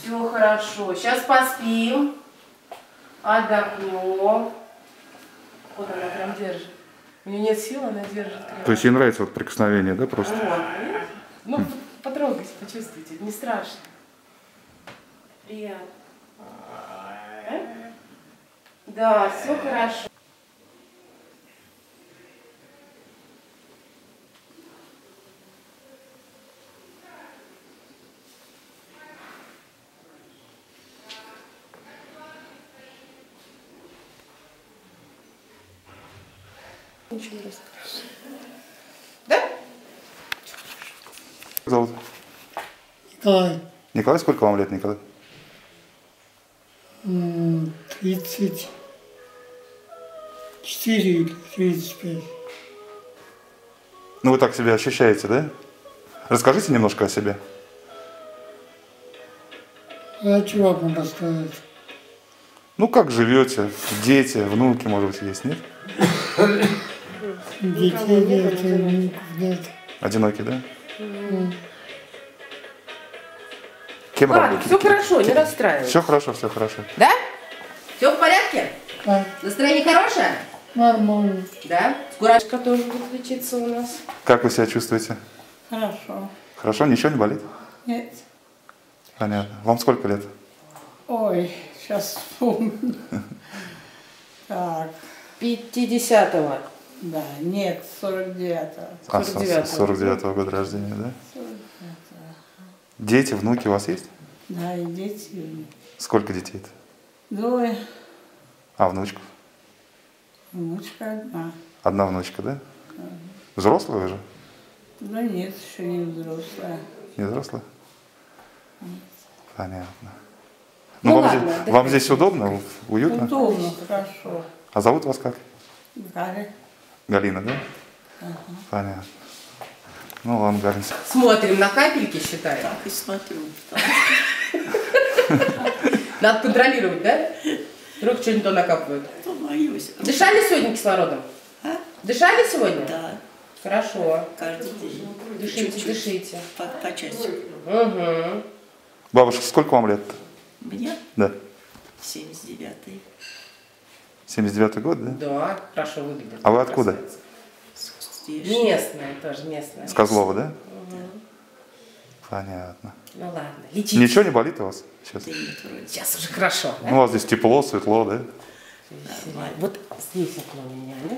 Все хорошо. Сейчас поспим. Отдохнем. Вот она прям держит. У нее нет сил, она держит крепко. То есть ей нравится вот прикосновение, да, просто? Вот? Ну, потрогайте, почувствуйте. Не страшно. Приятно. Да, все хорошо. Ничего не расскажешь. Да? Как зовут? Николай, Николай, сколько вам лет, Николай? м, 34 или 35. Ну, вы так себя ощущаете, да? Расскажите немножко о себе. А чего вам рассказать? Ну, как живете? Дети, внуки, может быть, есть, нет? Детей нет, внуков нет. Одиноки, да? Кем Ладно, работаете? все хорошо, не расстраивайся. Все хорошо, все хорошо. Да? Все в порядке? А, Настроение хорошее? нормально. Да. Скорочка тоже будет лечиться у нас. Как вы себя чувствуете? Хорошо. Хорошо, ничего не болит? Нет. Понятно. Вам сколько лет? Ой, сейчас вспомню. Так, 50-го. Да, нет, 49-го. А, 49-го. 49 года рождения, да? Дети, внуки у вас есть? Да, и дети. у меня. Сколько детей-то? Двое, А, внучку? внучка одна. Одна внучка, да? Взрослая уже? Да нет, еще не взрослая. Не взрослая? Понятно. Ну Ну, вам, ладно, здесь, вам здесь удобно, уютно? Удобно, хорошо. А зовут вас как? Галя. Галина, да? Понятно. Ну ладно, Галина. Смотрим на капельки, считаем. Так и смотрю. Надо контролировать, да? Вдруг что-нибудь то накапывают. То боюсь. Дышали сегодня кислородом? А? Дышали сегодня? Да, Хорошо. каждый день. Дышите, Чуть-чуть. дышите. По, по часику. Угу. Бабушка, сколько вам лет? Мне Да. 79-й. 79 год, да? Да, хорошо выглядит. А вы откуда? Местная тоже, местная. С Козлова, да? Понятно. Ну ладно, лечите. Ничего не болит у вас сейчас? Да нет, вроде. Сейчас уже хорошо. да? Ну, у вас здесь тепло, светло, да? Нормально. Вот здесь окно меня, да?